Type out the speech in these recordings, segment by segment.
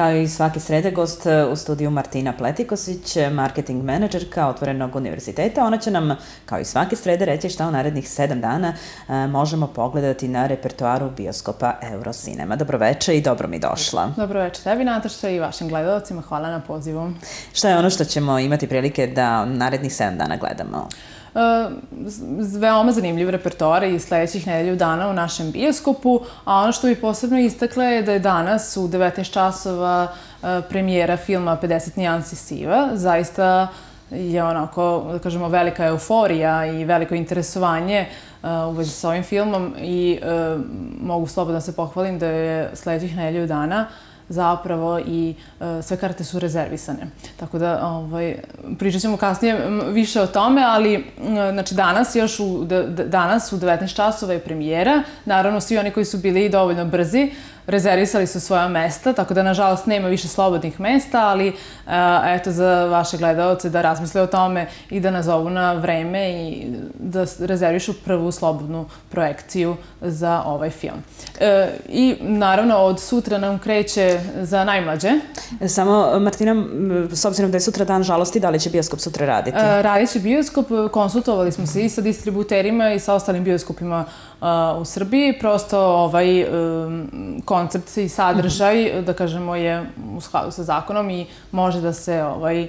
Kao i svaki srede gost u studiju Martina Pletikosić, marketing menadžerka Otvorenog univerziteta. Ona će nam, kao i svaki srede, reći šta u narednih sedam dana možemo pogledati na repertoaru bioskopa Eurocinema. Dobroveče i dobro mi došla. Dobroveče tebi, Nataša, i vašim gledalcima. Hvala na pozivu. Šta je ono što ćemo imati prilike da narednih sedam dana gledamo? Veoma zanimljiv repertoar i sledećih nedelju dana u našem bioskopu, a ono što bih posebno istakla je da je danas u 19 časova uh, premijera filma 50 nijansi siva. Zaista je onako, da kažemo, velika euforija i veliko interesovanje uh, u vezi sa ovim filmom i uh, mogu slobodno da se pohvalim da je sledećih nedelju dana uh, zapravo i e, sve karte su rezervisane. Tako da ovaj, pričat ćemo kasnije više o tome, ali znači danas još u, danas u 19 časova je premijera. Naravno, svi oni koji su bili dovoljno brzi rezervisali su svoja mesta, tako da nažalost nema više slobodnih mesta, ali e, eto za vaše gledalce da razmisle o tome i da nazovu na vreme i da rezervišu prvu slobodnu projekciju za ovaj film. E, I naravno od sutra nam kreće za najmlađe. Samo Martina, s obzirom da je sutra dan žalosti, da li će bioskop sutra raditi? E, radit će bioskop, konsultovali smo se i sa distributerima i sa ostalim bioskopima u Srbiji. Prosto ovaj um, koncept i sadržaj, da kažemo, je u skladu sa zakonom i može da se ovaj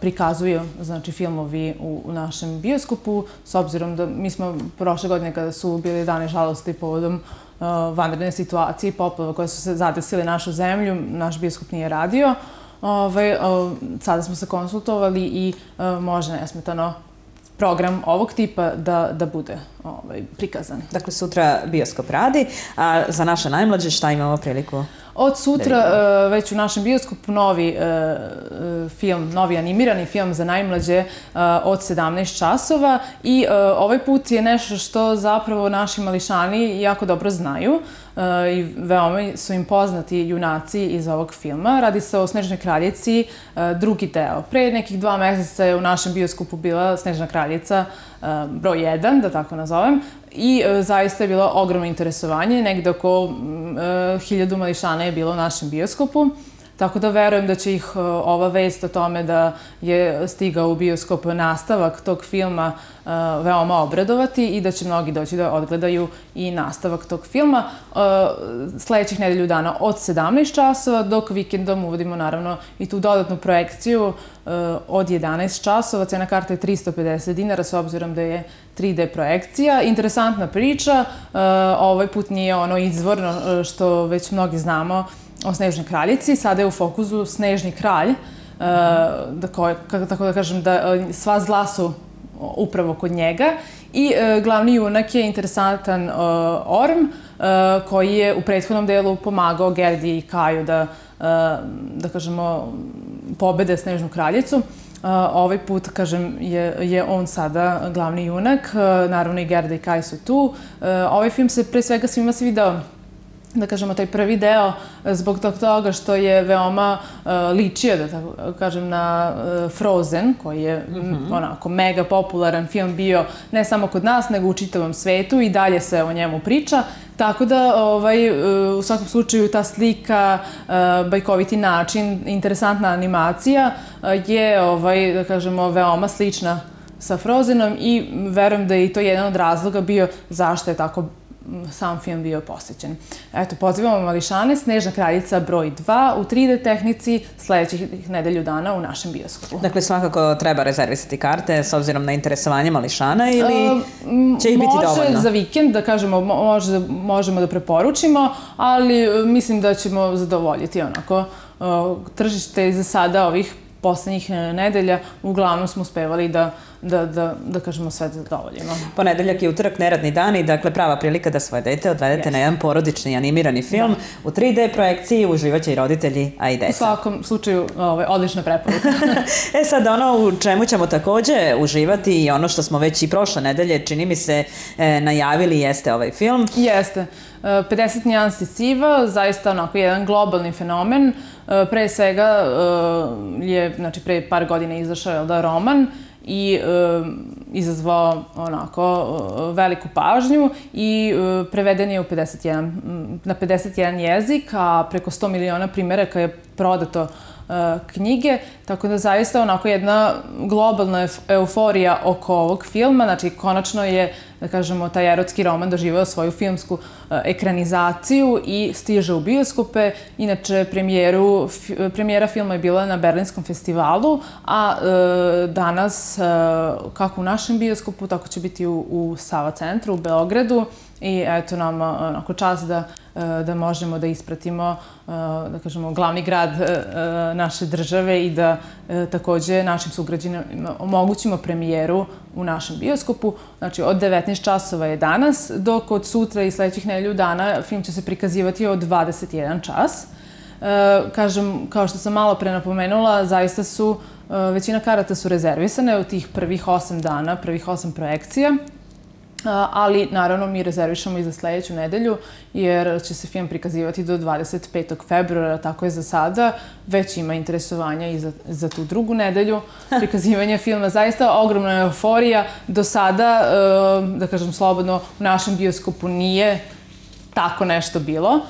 prikazuju znači filmovi u, u našem bioskopu s obzirom da mi smo prošle godine kada su bili dane žalosti povodom uh, vanredne situacije i poplava koje su se zadesile našu zemlju, naš bioskop nije radio. Ovaj, uh, sada smo se konsultovali i uh, može nesmetano program ovog tipa da, da bude ovaj, prikazan. Dakle, sutra bioskop radi, a za naše najmlađe šta imamo priliku? Od sutra da uh, već u našem bioskopu novi uh, film, novi animirani film za najmlađe uh, od 17 časova i uh, ovaj put je nešto što zapravo naši mališani jako dobro znaju uh, i veoma su im poznati junaci iz ovog filma. Radi se o Snežnoj kraljici, uh, drugi deo. Pre nekih dva meseca je u našem bioskopu bila Snežna kraljica uh, broj 1, da tako nazovem, I e, zaista je bilo ogromno interesovanje, negde oko e, hiljadu mališana je bilo u našem bioskopu. Tako da verujem da će ih e, ova vest o tome da je stigao u bioskop nastavak tog filma e, veoma obradovati i da će mnogi doći da odgledaju i nastavak tog filma. E, sledećih nedelju dana od 17 časova, dok vikendom uvodimo naravno i tu dodatnu projekciju od 11 časova. Cena karta je 350 dinara s obzirom da je 3D projekcija. Interesantna priča, ovaj put nije ono izvorno što već mnogi znamo, o Snežnoj kraljici. Sada je u fokusu Snežni kralj, uh, da koje, tako da kažem, da uh, sva zla su upravo kod njega. I uh, glavni junak je interesantan Orm, koji je u prethodnom delu pomagao Gerdi i Kaju da, da kažemo, pobede Snežnu kraljicu. Ovaj put, kažem, je, je on sada glavni junak. Naravno i Gerda i Kaj su tu. Ovaj film se pre svega svima svidao da kažemo, taj prvi deo zbog tog toga što je veoma uh, ličio, da tako kažem, na uh, Frozen, koji je mm -hmm. onako mega popularan film bio ne samo kod nas, nego u čitavom svetu i dalje se o njemu priča. Tako da, ovaj, uh, u svakom slučaju, ta slika, uh, bajkoviti način, interesantna animacija uh, je, ovaj, da kažemo, veoma slična sa Frozenom i verujem da je i to jedan od razloga bio zašto je tako sam film bio posvećen. Eto, pozivamo Mališane, Snežna kraljica broj 2 u 3D tehnici sledećih nedelju dana u našem bioskopu. Dakle, svakako treba rezervisati karte s obzirom na interesovanje Mališana ili će ih biti dovoljno? Može za vikend, da kažemo, može, možemo da preporučimo, ali e, mislim da ćemo zadovoljiti onako tržište za sada ovih poslednjih e, nedelja uglavnom smo uspevali da, da, da, da kažemo sve da zadovoljimo. Ponedeljak i utorak neradni dan i dakle prava prilika da svoje dete odvedete yes. na jedan porodični animirani film da. u 3D projekciji, uživaće i roditelji, a i deca. U svakom slučaju, ovaj, odlična preporuka. e sad, ono u čemu ćemo takođe uživati i ono što smo već i prošle nedelje, čini mi se, e, najavili jeste ovaj film. Jeste. 50 nijansi siva, zaista onako jedan globalni fenomen. E, pre svega e, je, znači pre par godina izašao je da roman i e, izazvao onako veliku pažnju i e, preveden je u 51, na 51 jezik, a preko 100 miliona primjeraka je prodato knjige, tako da zaista onako jedna globalna euforija oko ovog filma, znači konačno je, da kažemo, taj erotski roman doživao svoju filmsku ekranizaciju i stiže u bioskope. Inače, premijeru, premijera filma je bila na Berlinskom festivalu, a e, danas, e, kako u našem bioskopu, tako će biti u, u Sava centru u Beogradu i eto nam onako čas da E, da možemo da ispratimo, e, da kažemo, glavni grad e, naše države i da takođe našim sugrađanima omogućimo premijeru u našem bioskopu. Znači, od 19 časova je danas, dok od sutra i sledećih nedelju dana film će se prikazivati od 21 čas. Kažem, kao što sam malo pre napomenula, zaista su, većina karata su rezervisane u tih prvih 8 dana, prvih 8 projekcija ali naravno mi rezervišemo i za sledeću nedelju jer će se film prikazivati do 25. februara, tako je za sada. Već ima interesovanja i za, za tu drugu nedelju prikazivanja filma. Zaista ogromna euforija. Do sada, da kažem slobodno, u našem bioskopu nije tako nešto bilo.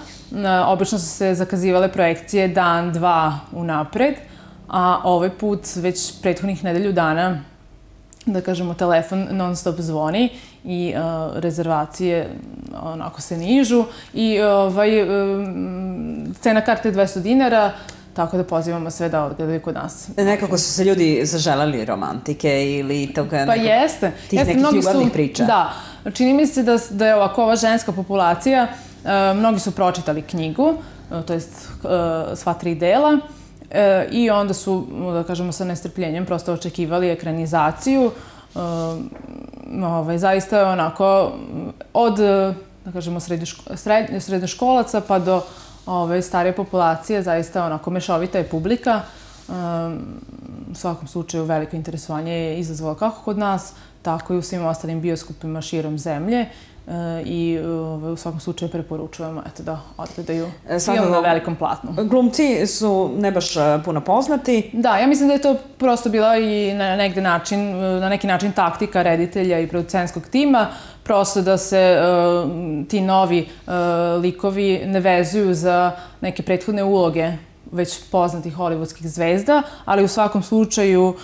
Obično su se zakazivale projekcije dan, dva unapred, a ovaj put već prethodnih nedelju dana da kažemo, telefon non stop zvoni i uh, rezervacije onako se nižu i ovaj, um, cena karte je 200 dinara, tako da pozivamo sve da odgledaju kod nas. Nekako su se ljudi zaželali romantike ili toga pa jeste. tih jeste, nekih ljubavnih su, priča. Da, čini mi se da, da je ovako ova ženska populacija, uh, mnogi su pročitali knjigu, uh, to jest uh, sva tri dela, E, I onda su, da kažemo, sa nestrpljenjem prosto očekivali ekranizaciju. E, ovaj, zaista je onako od, da kažemo, srednjoško, sred, srednjoškolaca pa do ove, starije populacije, zaista onako mešovita je publika. E, u svakom slučaju veliko interesovanje je izazvalo kako kod nas, tako i u svim ostalim bioskopima širom zemlje i u svakom slučaju preporučujemo eto, da odgledaju e, film na velikom platnu. Glumci su ne baš e, puno poznati. Da, ja mislim da je to prosto bila i na, negde način, na neki način taktika reditelja i producentskog tima, prosto da se uh, ti novi uh, likovi ne vezuju za neke prethodne uloge već poznatih hollywoodskih zvezda, ali u svakom slučaju uh,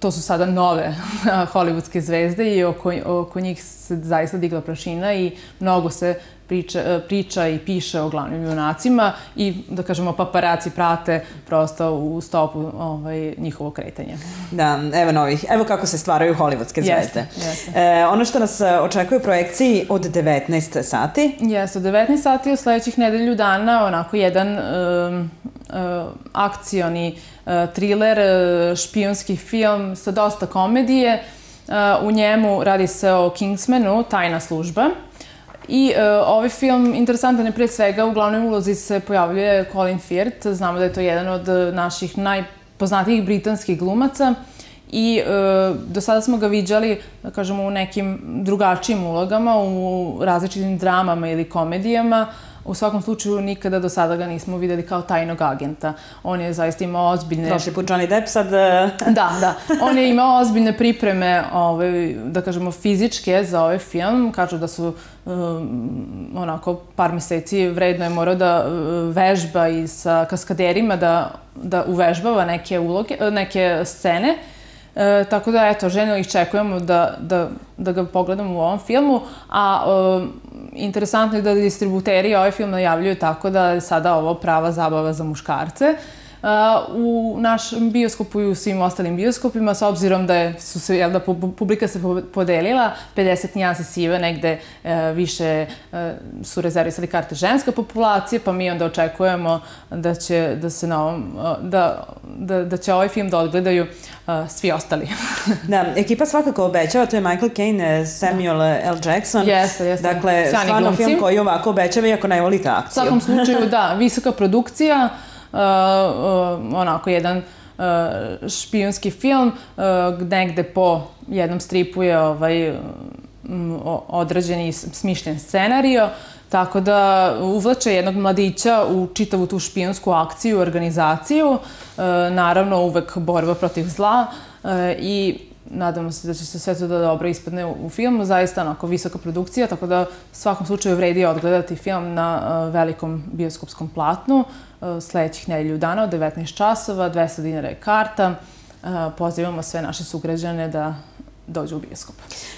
to su sada nove hollywoodske zvezde i oko, oko njih se zaista digla prašina i mnogo se priča, e, priča i piše o glavnim junacima i, da kažemo, paparaci prate prosto u stopu ovaj, njihovo kretanje. Da, evo novih, evo kako se stvaraju hollywoodske zvezde. Jeste, jeste. E, ono što nas e, očekuje u projekciji od 19 sati? Jeste, od 19 sati u sledećih nedelju dana, onako jedan um, uh, akcioni uh, thriller, uh, špionski film sa dosta komedije. Uh, u njemu radi se o Kingsmanu, tajna služba. I uh, ovaj film, interesantan je pre svega, u glavnoj ulozi se pojavljuje Colin Firth, znamo da je to jedan od naših najpoznatijih britanskih glumaca. I uh, do sada smo ga viđali, da kažemo, u nekim drugačijim ulogama, u različitim dramama ili komedijama, uh, U svakom slučaju nikada do sada ga nismo videli kao tajnog agenta. On je zaista imao ozbiljne... Prošli put Johnny Depp, sad... E, da, da. On je imao ozbiljne pripreme, ove, da kažemo, fizičke za ovaj film. Kažu da su um, onako par meseci vredno je morao da uh, vežba i sa kaskaderima da, da uvežbava neke uloge, neke scene. E, tako da, eto, žene iščekujemo da, da, da ga pogledamo u ovom filmu, a e, interesantno je da distributeri ovaj film najavljuju tako da je sada ovo prava zabava za muškarce. Uh, u našem bioskopu i u svim ostalim bioskopima, s obzirom da je, su se, jel da, publika se podelila, 50 nijansi sive, negde uh, više uh, su rezervisali karte ženska populacije, pa mi onda očekujemo da će, da se na ovom, da, da, da će ovaj film da odgledaju svi ostali. da, ekipa svakako obećava, to je Michael Caine, Samuel da. L. Jackson. Jeste, jeste. Dakle, Sjani stvarno glumci. film koji ovako obećava, iako ne volite akciju. U svakom slučaju, da, visoka produkcija, uh, uh, onako jedan uh, špijunski film, uh, negde po jednom stripu je ovaj, određeni smišljen scenario, Tako da uvlače jednog mladića u čitavu tu špionsku akciju, organizaciju, naravno uvek borba protiv zla i nadamo se da će se sve to da dobro ispadne u, filmu, zaista onako visoka produkcija, tako da u svakom slučaju vredi odgledati film na uh, velikom bioskopskom platnu. uh, sledećih nedelju dana od 19 časova, 200 dinara je karta. Uh, pozivamo sve naše sugrađane da dođu u bioskop.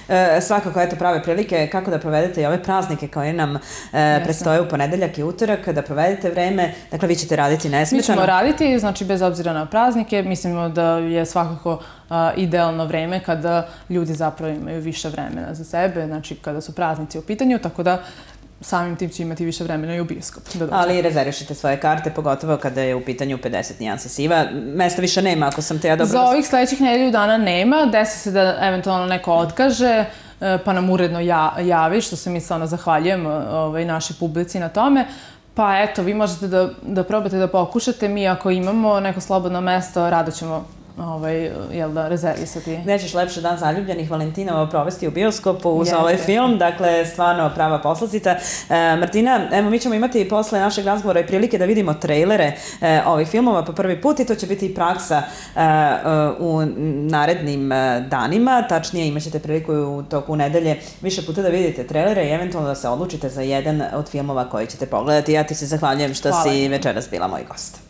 E, svakako, eto, prave prilike kako da provedete i ove praznike koje nam e, predstoje u ponedeljak i utorak, da provedete vreme, dakle, vi ćete raditi nesmetano. Mi ćemo raditi, znači, bez obzira na praznike, mislimo da je svakako a, idealno vreme kada ljudi zapravo imaju više vremena za sebe, znači, kada su praznici u pitanju, tako da samim tim će imati više vremena i u bioskop. Da Ali rezervišite svoje karte, pogotovo kada je u pitanju 50 nijansa siva. Mesta više nema, ako sam te ja dobro... Za ovih sledećih nedelju dana nema. Desi se da eventualno neko otkaže, e, pa nam uredno ja, javi, što se mi stvarno zahvaljujem ovaj, našoj publici na tome. Pa eto, vi možete da, da probate da pokušate. Mi ako imamo neko slobodno mesto, rado ćemo ovaj, jel da, rezervisati. Nećeš lepše dan zaljubljenih Valentinova provesti u bioskopu uz Jeste. ovaj film, dakle, stvarno prava poslatica. E, Martina, evo, mi ćemo imati posle našeg razgovora i prilike da vidimo trejlere e, ovih filmova po prvi put i to će biti i praksa e, u narednim e, danima, tačnije imaćete priliku u toku nedelje više puta da vidite trejlere i eventualno da se odlučite za jedan od filmova koji ćete pogledati. Ja ti se zahvaljujem što Hvala. si večeras bila moj gost.